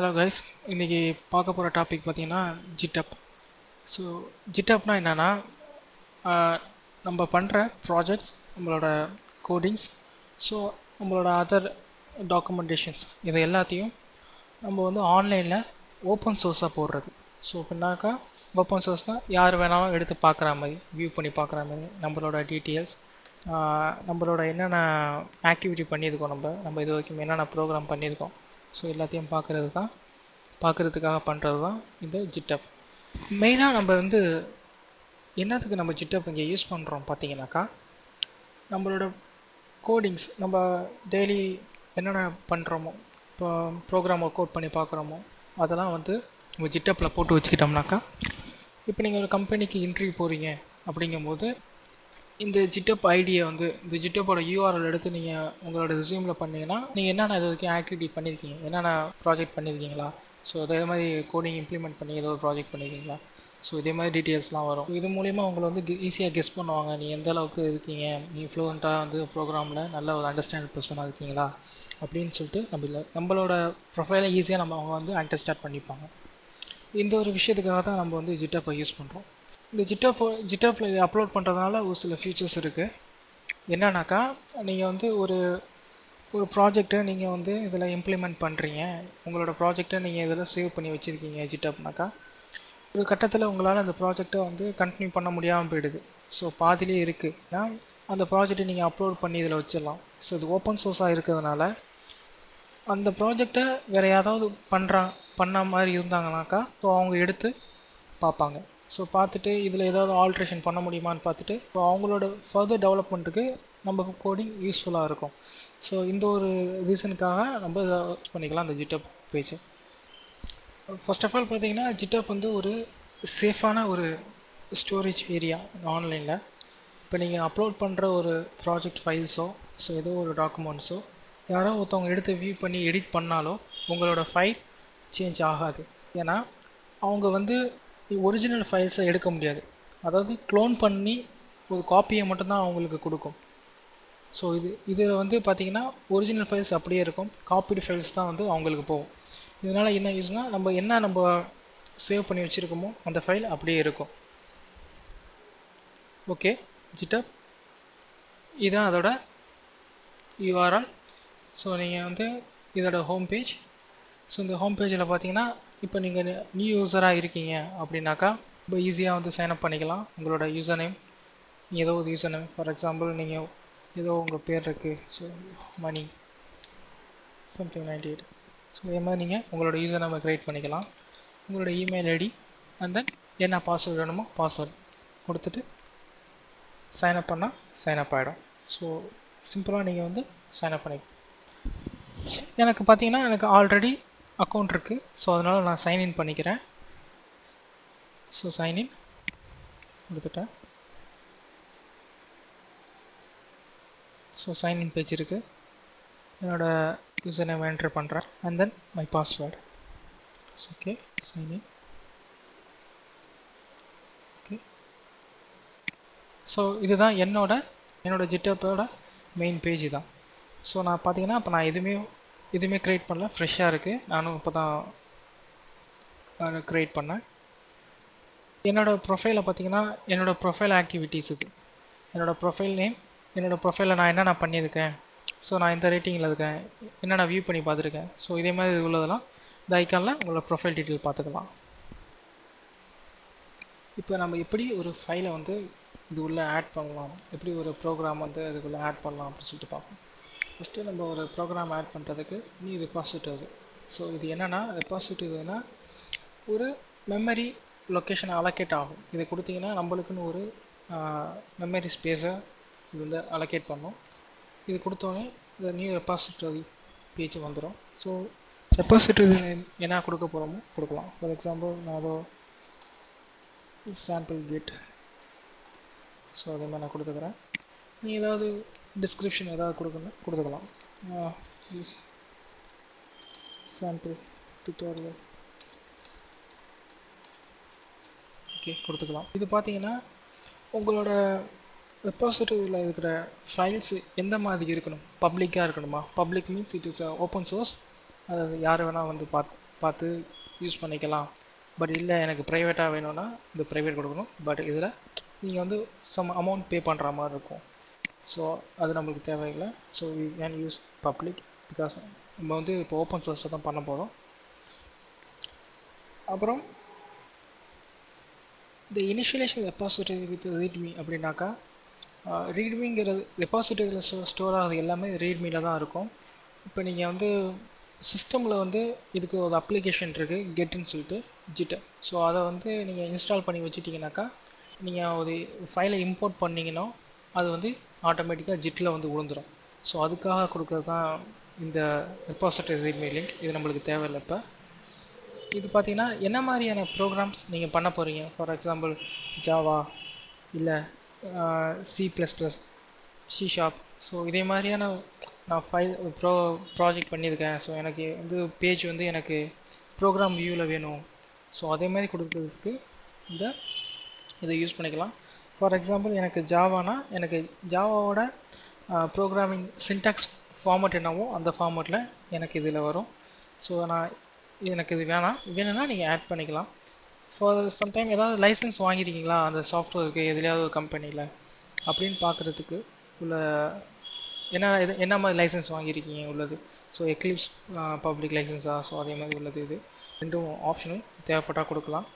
Hello guys இன்றைக்கி பார்க்க போகிற டாபிக் பார்த்திங்கன்னா ஜிட்டப் ஸோ ஜிட்டப்னா என்னென்னா நம்ம பண்ணுற ப்ராஜெக்ட்ஸ் நம்மளோட கோடிங்ஸ் ஸோ நம்மளோட அதர் டாக்குமெண்டேஷன்ஸ் இது எல்லாத்தையும் நம்ம வந்து ஆன்லைனில் ஓப்பன் சோர்ஸாக போடுறது. ஸோ பின்னாக்கா ஓப்பன் சோர்ஸ்னால் யார் வேணாலும் எடுத்து பார்க்குற மாதிரி வியூ பண்ணி பார்க்குற மாதிரி நம்மளோட டீட்டெயில்ஸ் நம்மளோட என்னென்ன ஆக்டிவிட்டி பண்ணியிருக்கோம் நம்ம நம்ம இது வரைக்கும் என்னென்ன ப்ரோக்ராம் பண்ணியிருக்கோம் ஸோ எல்லாத்தையும் பார்க்குறது தான் பார்க்குறதுக்காக பண்ணுறது தான் இந்த ஜிட்டப் மெயினாக நம்ம வந்து என்னத்துக்கு நம்ம ஜிட்டப் இங்கே யூஸ் பண்ணுறோம் பார்த்தீங்கன்னாக்கா நம்மளோட கோடிங்ஸ் நம்ம டெய்லி என்னென்ன பண்ணுறோமோ இப்போ ப்ரோக்ராம் கோட் அவுட் பண்ணி பார்க்குறோமோ அதெல்லாம் வந்து நம்ம ஜிட்டப்பில் போட்டு வச்சுக்கிட்டோம்னாக்கா இப்போ நீங்கள் ஒரு கம்பெனிக்கு இன்டர்வியூ போகிறீங்க அப்படிங்கும்போது இந்த ஜிட்டப் ஐடியை வந்து இந்த ஜிட்டப்போட யூஆர்எல் எடுத்து நீங்கள் உங்களோட ரிசியூமில் பண்ணீங்கன்னா நீங்கள் என்னென்ன இது வரைக்கும் ஆக்டிவிட்டி பண்ணியிருக்கீங்க என்னென்ன ப்ராஜெக்ட் பண்ணியிருக்கீங்களா ஸோ அதே மாதிரி கோடிங் இம்ப்ளிமெண்ட் பண்ணி ஏதோ ஒரு ப்ராஜெக்ட் பண்ணியிருக்கீங்களா ஸோ இதே மாதிரி டீட்டெயில்ஸ்லாம் வரும். இது மூலிமா உங்களை வந்து ஈஸியாக கெஸ் பண்ணுவாங்க. நீ எந்த அளவுக்கு இருக்கீங்க? நீ ஃப்ளூவெண்ட்டாக வந்து ப்ரோக்ராமில் நல்ல ஒரு அண்டர்ஸ்டாண்ட் பர்சனாக இருக்கீங்களா? அப்படின்னு சொல்லிட்டு நம்ம இல்லை நம்மளோட ப்ரொஃபைலை ஈஸியாக நம்ம அவங்க வந்து அண்டர்ஸ்டாண்ட் பண்ணிப்பாங்க. இந்த ஒரு விஷயத்துக்காக தான் நம்ம வந்து ஜிட்டப்பை யூஸ் பண்ணுறோம் இந்த ஜிட்டப் ஜிட்டப்பில் இதை அப்லோட் பண்ணுறதுனால ஒரு சில ஃபீச்சர்ஸ் இருக்குது என்னன்னாக்கா நீங்கள் வந்து ஒரு ஒரு ப்ராஜெக்டை நீங்கள் வந்து இதில் இம்ப்ளிமெண்ட் பண்ணுறீங்க உங்களோட ப்ராஜெக்டை நீங்கள் இதில் சேவ் பண்ணி வச்சுருக்கீங்க ஜிட்டப்னாக்கா ஒரு கட்டத்தில் உங்களால் அந்த ப்ராஜெக்டை வந்து கண்டினியூ பண்ண முடியாமல் போயிடுது. ஸோ பாதிலே இருக்குன்னா அந்த ப்ராஜெக்டை நீங்கள் அப்லோட் பண்ணி இதில் வச்சிடலாம். ஸோ இது ஓப்பன் சோர்ஸாக இருக்கிறதுனால அந்த ப்ராஜெக்டை வேறு யாராவது பண்ணுறா பண்ண மாதிரி இருந்தாங்கனாக்கா ஸோ அவங்க எடுத்து பார்ப்பாங்க. ஸோ பார்த்துட்டு இதில் ஏதாவது ஆல்ட்ரேஷன் பண்ண முடியுமான்னு பார்த்துட்டு ஸோ அவங்களோட ஃபர்தர் டெவலப்மெண்ட்டுக்கு நம்ம கோடிங் யூஸ்ஃபுல்லாக இருக்கும். ஸோ இந்த ஒரு ரீசனுக்காக நம்ம இதை யூஸ் பண்ணிக்கலாம் அந்த ஜிட்டப் பேஜை ஃபர்ஸ்ட் ஆஃப் ஆல் பார்த்தீங்கன்னா ஜிட்டப் வந்து ஒரு சேஃபான ஒரு ஸ்டோரேஜ் ஏரியா ஆன்லைனில் இப்போ நீங்கள் அப்லோட் பண்ணுற ஒரு ப்ராஜெக்ட் ஃபைல்ஸோ ஸோ ஏதோ ஒரு டாக்குமெண்ட்ஸோ யாரோ ஒருத்தவங்க எடுத்து வியூ பண்ணி எடிட் பண்ணாலோ உங்களோட ஃபைல் சேஞ்ச் ஆகாது. ஏன்னா அவங்க வந்து ஒரிஜினல் ஃபைல்ஸை எடுக்க முடியாது. அதாவது க்ளோன் பண்ணி ஒரு காப்பியை மட்டும்தான் அவங்களுக்கு கொடுக்கும். ஸோ இது இதில் வந்து பார்த்திங்கன்னா ஒரிஜினல் ஃபைல்ஸ் அப்படியே இருக்கும். காப்பீடு ஃபைல்ஸ் தான் வந்து அவங்களுக்கு போகும். இதனால் என்ன யூஸ்னால் நம்ம என்ன நம்ம சேவ் பண்ணி வச்சுருக்கோமோ அந்த ஃபைல் அப்படியே இருக்கும். ஓகே ஜிட்டப் இதுதான் அதோட யூஆர்எல் ஸோ நீங்கள் வந்து இதோட ஹோம் பேஜ் ஸோ இந்த ஹோம் பேஜில் பார்த்தீங்கன்னா இப்போ நீங்கள் நியூ யூஸராக இருக்கீங்க அப்படின்னாக்கா இப்போ ஈஸியாக வந்து சைன்அப் பண்ணிக்கலாம். உங்களோட யூசர் நேம் ஏதோ ஒரு யூசர் நேம் ஃபார் எக்ஸாம்பிள் நீங்கள் ஏதோ உங்கள் பேர் இருக்குது so Mani something ninety eight so இதே மாதிரி நீங்கள் உங்களோட யூசர் நேமை க்ரியேட் பண்ணிக்கலாம். உங்களோட இமெயில் ஐடி அண்ட் தென் என்ன பாஸ்வேர்டு வேணுமோ பாஸ்வேர்டு கொடுத்துட்டு சைன்அப் பண்ணால் சைன்அப் ஆகிடும் ஸோ சிம்பிளாக நீங்கள் வந்து சைன்அப் பண்ணி எனக்கு பார்த்தீங்கன்னா எனக்கு ஆல்ரெடி அக்கௌண்ட் இருக்குது ஸோ அதனால் நான் சைன்இன் பண்ணிக்கிறேன். ஸோ சைன்இன் கொடுத்துட்டேன். ஸோ சைன்இன் பேஜ் இருக்குது என்னோடய யூசர் நேம் என்ட்ரு பண்ணுறேன் and then my password okay sign in okay so இதுதான் என்னோட என்னோடய ஜிட்டப்போட மெயின் பேஜ் தான். ஸோ நான் பார்த்தீங்கன்னா இப்போ நான் எதுவுமே எதுவுமே க்ரியேட் பண்ணல. ஃப்ரெஷ்ஷாக இருக்குது நானும் இப்போ தான் க்ரியேட் பண்ணேன். என்னோடய ப்ரொஃபைலை பார்த்தீங்கன்னா என்னோடய ப்ரொஃபைல் ஆக்டிவிட்டீஸ் இது. என்னோடய ப்ரொஃபைல் நேம் என்னோடய ப்ரொஃபைலில் நான் என்னென்ன பண்ணியிருக்கேன். ஸோ நான் இந்த ரேட்டிங்கில் இருக்கேன். என்னென்ன வியூ பண்ணி பார்த்துருக்கேன். ஸோ இதே மாதிரி உள்ளதெல்லாம் இந்த ஐக்கானில் உங்களோட ப்ரொஃபைல் டீட்டெயில் பார்த்துக்கலாம். இப்போ நம்ம எப்படி ஒரு ஃபைலை வந்து இது உள்ளே ஆட் பண்ணலாம்? எப்படி ஒரு ப்ரோக்ராம் வந்து அதுக்குள்ளே ஆட் பண்ணலாம் அப்படின்னு சொல்லிட்டு பார்ப்போம். ஃபஸ்ட்டு நம்ம ஒரு ப்ரோக்ராம் ஆட் பண்ணுறதுக்கு நீ ரெபாசிட்டரி ஸோ இது என்னென்னா ரெபாசிட்டிவ்னா ஒரு மெமரி லொக்கேஷன் அலோகேட் ஆகும். இதை கொடுத்தீங்கன்னா நம்மளுக்குன்னு ஒரு மெமரி ஸ்பேஸை இது வந்து அலோகேட் பண்ணும். இது கொடுத்தோன்னே இந்த நியூ ரெபாசிட்டரி பேஜ் வந்துடும் ஸோ ரெபாசிட்டரி என்ன கொடுக்க போகிறோமோ கொடுக்கலாம். ஃபார் எக்ஸாம்பிள் நான் அதோ சாம்பிள் கேட் ஸோ அதே மாதிரி நான் கொடுத்துக்கிறேன். நீ ஏதாவது டிஸ்கிரிப்ஷன் ஏதாவது கொடுக்கணும் கொடுத்துக்கலாம். சாம்பிள் டுட்டோரியல் ஓகே கொடுத்துக்கலாம். இது பார்த்தீங்கன்னா உங்களோட ரெப்பாசிட்டரியில் இருக்கிற ஃபைல்ஸ் எந்த மாதிரி இருக்கணும்? பப்ளிக்காக இருக்கணுமா? Public means it is open source அதாவது யார் வேணால் வந்து பார்த்து பார்த்து யூஸ் பண்ணிக்கலாம். பட் இல்லை எனக்கு ப்ரைவேட்டாக வேணும்னா இந்த ப்ரைவேட் கொடுக்கணும். பட் இதில் நீங்கள் வந்து சம் அமௌண்ட் பே பண்ணுற மாதிரி இருக்கும். ஸோ அது நம்மளுக்கு தேவையில்லை. So we can use public because நம்ம வந்து இப்போ ஓப்பன் சோர்ஸை தான் பண்ண போகிறோம் அப்புறம் இந்த இனிஷியலேஷன் ரெப்பாசிட்டரி வித் ரீட்மி அப்படின்னாக்கா ரீட்மிங்கிறது ரெப்பாசிட்டரியில் ஸ்டோர் ஆகுது எல்லாமே ரீட்மியில் தான் இருக்கும். இப்போ நீங்கள் வந்து சிஸ்டமில் வந்து இதுக்கு ஒரு அப்ளிகேஷன் இருக்குது கெட்டுன்னு சொல்லிட்டு ஜிட்டர் ஸோ அதை வந்து நீங்கள் இன்ஸ்டால் பண்ணி வச்சுட்டிங்கனாக்கா நீங்கள் ஒரு ஃபைலை இம்போர்ட் பண்ணிங்கன்னா அது வந்து ஆட்டோமேட்டிக்காக ஜிட்டில் வந்து விழுந்துடும் ஸோ அதுக்காக கொடுக்குறது தான் இந்த ரெப்பாசிட்டரி ரீட்மி லிங்க் இது நம்மளுக்கு தேவையில்லை இப்போ. இது பார்த்திங்கன்னா என்ன மாதிரியான ப்ரோக்ராம்ஸ் நீங்கள் பண்ண போகிறீங்க ஃபார் எக்ஸாம்பிள் ஜாவா இல்லை C plus plus C sharp so இதே மாதிரியான நான் ஃபைல் ப்ரோ ப்ராஜெக்ட் பண்ணியிருக்கேன். ஸோ எனக்கு வந்து பேஜ் வந்து எனக்கு ப்ரோக்ராம் வியூவில் வேணும். ஸோ அதே மாதிரி கொடுக்குறதுக்கு இந்த இதை யூஸ் பண்ணிக்கலாம். ஃபார் எக்ஸாம்பிள் எனக்கு ஜாவானா எனக்கு ஜாவாவோட ப்ரோக்ராமிங் சின்டாக்ஸ் ஃபார்மட் என்னவோ அந்த ஃபார்மட்டில் எனக்கு இதில் வரும். ஸோ நான் எனக்கு இது வேணாம். வேணும்னா நீங்கள் ஆட் பண்ணிக்கலாம். ஃபார் சம்டைம் ஏதாவது லைசன்ஸ் வாங்கியிருக்கீங்களா அந்த சாஃப்ட்வேருக்கு எதுலையாவது ஒரு கம்பெனியில் அப்படின்னு பார்க்குறதுக்கு உள்ள என்ன இது என்ன மாதிரி லைசன்ஸ் வாங்கியிருக்கீங்க உள்ளது? ஸோ எக்லிப்ஸ் பப்ளிக் லைசன்ஸா ஸோ அதே மாதிரி உள்ளது இது. ரெண்டும் ஆப்ஷனும் தேவைப்பட்டால் கொடுக்கலாம்.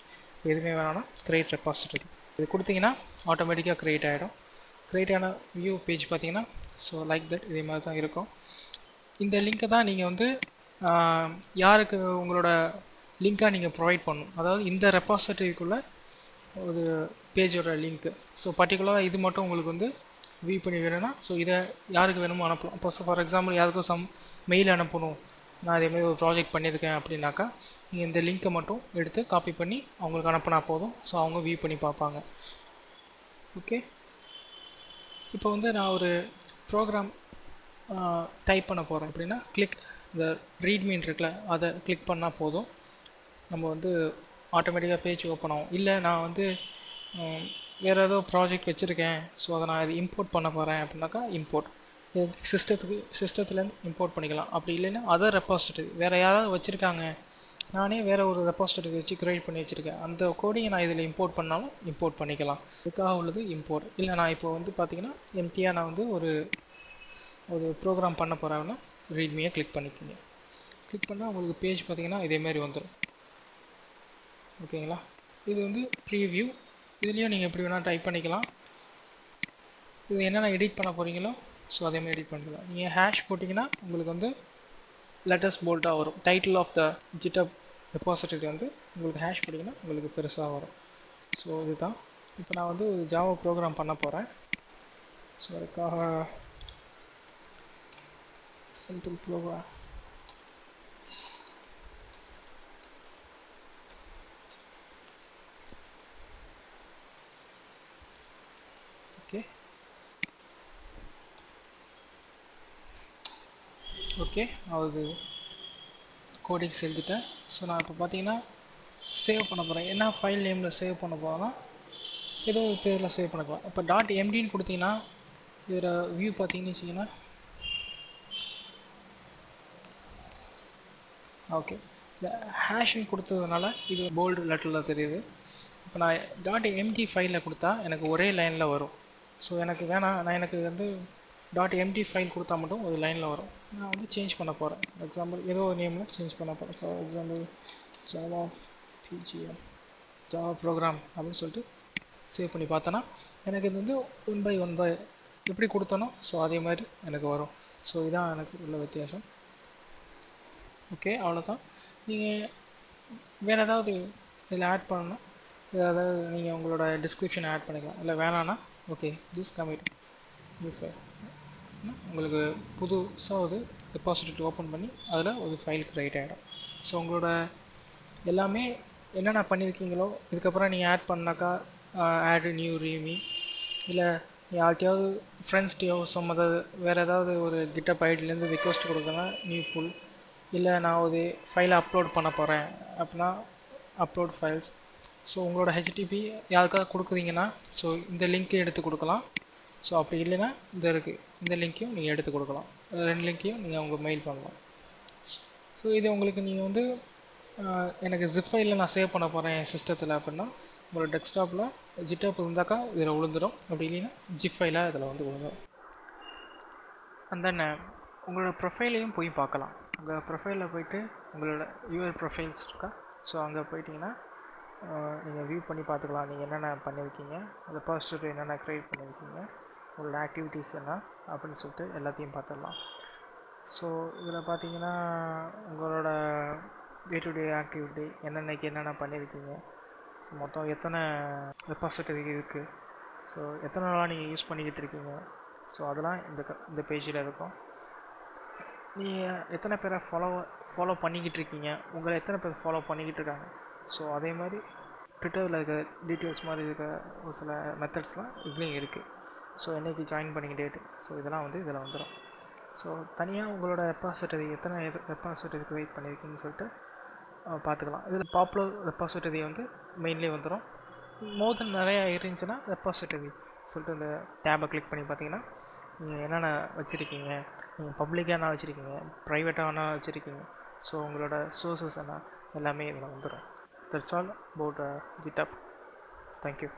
எதுவுமே வேணாம்னா கிரேட் ரெப்பாசிட்டரி இது கொடுத்தீங்கன்னா ஆட்டோமேட்டிக்காக க்ரியேட் ஆகிடும் க்ரியேட் ஆன வியூ பேஜ் பார்த்தீங்கன்னா ஸோ லைக் தட் இதே மாதிரி தான் இருக்கும். இந்த லிங்க்கை தான் நீங்கள் வந்து யாருக்கு உங்களோட லிங்க்காக நீங்கள் ப்ரொவைட் பண்ணணும். அதாவது இந்த ரெப்பாசிட்டரிக்குள்ளே ஒரு பேஜோட லிங்க்கு ஸோ பர்டிகுலராக இது மட்டும் உங்களுக்கு வந்து வியூ பண்ணி வேணும்னா ஸோ இதை யாருக்கு வேணுமோ அனுப்பலாம். இப்போ ஃபார் எக்ஸாம்பிள் யாருக்கும் சம் மெயில் அனுப்பணும். நான் இதேமாதிரி ஒரு ப்ராஜெக்ட் பண்ணியிருக்கேன் அப்படின்னாக்கா நீங்கள் இந்த லிங்க்கை மட்டும் எடுத்து காப்பி பண்ணி அவங்களுக்கு அனுப்பினா போதும். ஸோ அவங்க வியூ பண்ணி பார்ப்பாங்க. ஓகே இப்போ வந்து நான் ஒரு ப்ரோக்ராம் டைப் பண்ண போகிறேன் அப்படின்னா கிளிக் இந்த ரீட்மீன் இருக்குல்ல அதை கிளிக் பண்ணால் போதும். நம்ம வந்து ஆட்டோமேட்டிக்காக பேஜ் ஓப்பன் ஆகும். இல்லை நான் வந்து வேறு ஏதோ ப்ராஜெக்ட் வச்சுருக்கேன். ஸோ அதை நான் இது இம்போர்ட் பண்ண போகிறேன் அப்படின்னாக்கா இம்போர்ட் இது சிஸ்டத்துக்கு சிஸ்டத்துலேருந்து இம்போர்ட் பண்ணிக்கலாம். அப்படி இல்லைன்னா அதர் ரெப்பாசிட்டரி வேறு யாராவது வச்சுருக்காங்க. நானே வேறு ஒரு ரெப்பாசிட்டரி வச்சு க்ரியேட் பண்ணி வச்சுருக்கேன். அந்த கோடிங்கை நான் இதில் இம்போர்ட் பண்ணாலும் இம்போர்ட் பண்ணிக்கலாம். இதுக்காக உள்ளது இம்போர்ட் இல்லை நான் இப்போ வந்து பார்த்திங்கன்னா எம்டியாக நான் வந்து ஒரு ஒரு ப்ரோக்ராம் பண்ண போகிறாங்கன்னா ரீட்மியை கிளிக் பண்ணிக்கோங்க. கிளிக் பண்ணால் உங்களுக்கு பேஜ் பார்த்திங்கன்னா இதேமாரி வந்துடும் ஓகேங்களா இது வந்து ப்ரீவியூ இதுலேயும் நீங்கள் எப்படி வேணால் டைப் பண்ணிக்கலாம். இது என்னென்ன எடிட் பண்ண போகிறீங்களோ ஸோ அதேமாதிரி எடிட் பண்ணிக்கலாம். நீங்கள் ஹேஷ் போட்டிங்கன்னா உங்களுக்கு வந்து லெட்டர்ஸ் போல்ட்டாக வரும். Title of the GitHub repository வந்து உங்களுக்கு ஹேஷ் போட்டிங்கன்னா உங்களுக்கு பெருசாக வரும். ஸோ இதுதான். இப்போ நான் வந்து ஒரு ஜாவா ப்ரோக்ராம் பண்ண போகிறேன் ஸோ அதுக்காக சிம்பிள் ப்ரோக்ராம் ஓகே ஓகே அது கோடிங்ஸ் எழுதிட்டேன் ஸோ நான் இப்போ பார்த்தீங்கன்னா சேவ் பண்ண போகிறேன் என்ன ஃபைல் நேமில் சேவ் பண்ண போகிறேன்னா ஏதோ ஒரு பேரில் சேவ் பண்ணிக்கலாம் இப்போ டாட் எம்டின்னு கொடுத்தீங்கன்னா இதோட வியூ பார்த்தீங்கன்னு வச்சிங்கன்னா ஓகே இந்த ஹேஷன் கொடுத்ததுனால இது போல்டு லெட்டரில் தெரியுது. இப்போ நான் டாட் எம்டி ஃபைலில் கொடுத்தா எனக்கு ஒரே லைனில் வரும். ஸோ எனக்கு வேணாம். நான் எனக்கு வந்து டாட் எம்டி ஃபைல் கொடுத்தா மட்டும் ஒரு லைனில் வரும். நான் வந்து சேஞ்ச் பண்ண போகிறேன் எக்ஸாம்பிள் ஏதோ ஒரு நேமில் சேஞ்ச் பண்ண போகிறேன் for example Java PGM Java program அப்படின்னு சொல்லிட்டு சேவ் பண்ணி பார்த்தோன்னா எனக்கு இது வந்து ஒன் பை ஒன் பை எப்படி கொடுத்தனோ ஸோ அதே மாதிரி எனக்கு வரும். ஸோ இதான் எனக்கு உள்ள வித்தியாசம். ஓகே அவ்வளோதான் நீங்கள் வேறு ஏதாவது இதில் ஆட் பண்ணணும் ஏதாவது நீங்கள் உங்களோட டிஸ்கிரிப்ஷன் ஆட் பண்ணிக்கலாம். இல்லை வேணான்னா ஓகே ஜிஸ் கமிட் யூ ஃபை உங்களுக்கு புதுசாக ஒரு டெபாசிட் ஓப்பன் பண்ணி அதில் ஒரு ஃபைல் க்ரியேட் ஆகிடும் ஸோ உங்களோட எல்லாமே என்னென்ன பண்ணியிருக்கீங்களோ இதுக்கப்புறம் நீங்கள் ஆட் பண்ணாக்கா ஆட் நியூ ரீமி இல்லை யார்கிட்டயாவது ஃப்ரெண்ட்ஸ்டையோ சம் அதாவது வேறு ஏதாவது ஒரு கிட்டப் ஐடிலேருந்து ரிக்வஸ்ட் கொடுக்கலாம் நியூ புல் இல்லை நான் ஒரு ஃபைலை அப்லோட் பண்ண போகிறேன் அப்படின்னா அப்லோட் ஃபைல்ஸ் ஸோ உங்களோட ஹெச்டிபி யாருக்காவது கொடுக்குறீங்கன்னா ஸோ இந்த லிங்க்கை எடுத்து கொடுக்கலாம். ஸோ அப்படி இல்லைன்னா இது இருக்குது இந்த லிங்க்கையும் நீங்கள் எடுத்து கொடுக்கலாம். ரெண்டு லிங்க்கையும் நீங்கள் உங்கள் மெயில் பண்ணலாம். ஸோ இது உங்களுக்கு நீங்கள் வந்து எனக்கு ஜிப் ஃபைலில் நான் சேவ் பண்ண போகிறேன் என் சிஸ்டத்தில் அப்படின்னா உங்களோட டெஸ்க்டாப்பில் ஜிட்டப் இருந்தாக்கா இதில் விழுந்துடும் அப்படி இல்லைன்னா ஜிப் ஃபைலாக இதில் வந்து விழுந்துடும் அந்த உங்களோட ப்ரொஃபைலையும் போய் பார்க்கலாம். உங்கள் ப்ரொஃபைலில் போயிட்டு உங்களோட யூஆர் ப்ரொஃபைல்ஸ் இருக்கா? ஸோ அங்கே போயிட்டீங்கன்னா நீங்கள் வியூ பண்ணி பார்த்துக்கலாம். நீங்கள் என்னென்ன பண்ணியிருக்கீங்க அந்த பாசிட்டிவ் என்னென்ன க்ரியேட் பண்ணியிருக்கீங்க உங்களோட ஆக்டிவிட்டீஸ் என்ன அப்படின்னு சொல்லிட்டு எல்லாத்தையும் பார்த்துடலாம். ஸோ இதில் பார்த்தீங்கன்னா உங்களோட டே டு டே ஆக்டிவிட்டி என்னென்னக்கு என்னென்ன பண்ணியிருக்கீங்க? ஸோ மொத்தம் எத்தனை ரெப்பாசிட்டரி இருக்குது ஸோ எத்தனை நாளாக நீங்கள் யூஸ் பண்ணிக்கிட்டு இருக்கீங்க? ஸோ அதெல்லாம் இந்த இந்த பேஜில் இருக்கும். நீங்கள் எத்தனை பேரை ஃபாலோ ஃபாலோ பண்ணிக்கிட்டு இருக்கீங்க? உங்களை எத்தனை பேர் ஃபாலோ பண்ணிக்கிட்டு இருக்காங்க? ஸோ அதே மாதிரி ட்விட்டரில் இருக்க டீட்டெயில்ஸ் மாதிரி இருக்க ஒரு சில மெத்தட்ஸ்லாம் இதுலேயும் இருக்குது ஸோ என்னைக்கு ஜாயின் பண்ணிங்க டேட்டு ஸோ இதெல்லாம் வந்து இதில் வந்துடும் ஸோ தனியாக உங்களோட ரெப்பாசிட்டரி எத்தனை ரெப்பாசிட்டரி க்ரியேட் பண்ணியிருக்கீங்கன்னு சொல்லிட்டு பார்த்துக்கலாம் இதில் பாப்புலர் ரெப்பாசிட்டரி வந்து மெயின்லேயே வந்துடும் மோர் தென் நிறையா இருந்துச்சுன்னா ரெப்பாசிட்டரி சொல்லிட்டு இந்த டேபை கிளிக் பண்ணி பார்த்தீங்கன்னா நீங்கள் என்னென்ன வச்சுருக்கீங்க நீங்கள் பப்ளிக்காக என்ன வச்சுருக்கீங்க ப்ரைவேட்டாக என்ன வச்சுருக்கீங்க ஸோ உங்களோட சோர்சஸ் என்ன எல்லாமே இதில் வந்துடும் that's all about GitHub thank you